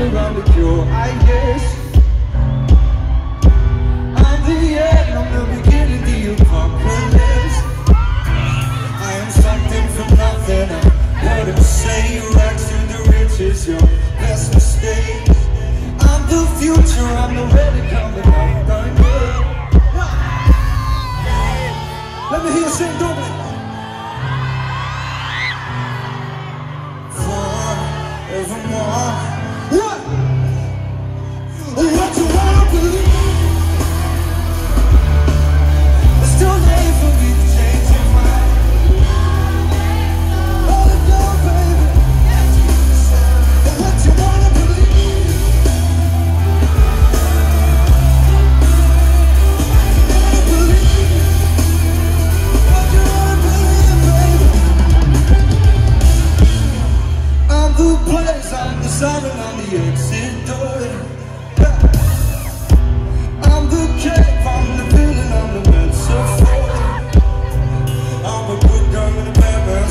around the cure, I guess I'm the end, I'm the beginning, the apart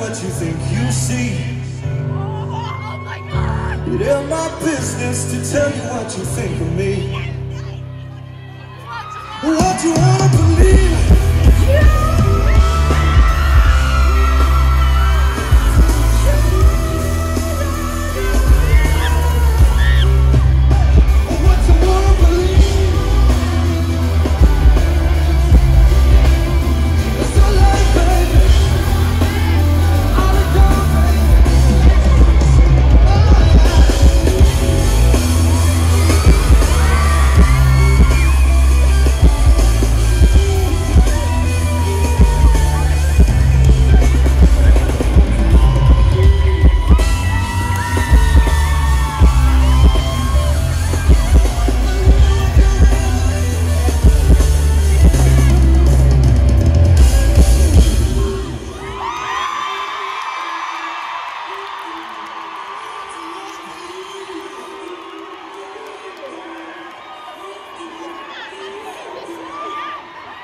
what you think you see. Oh, my God! It ain't my business to tell you what you think of me. What you want?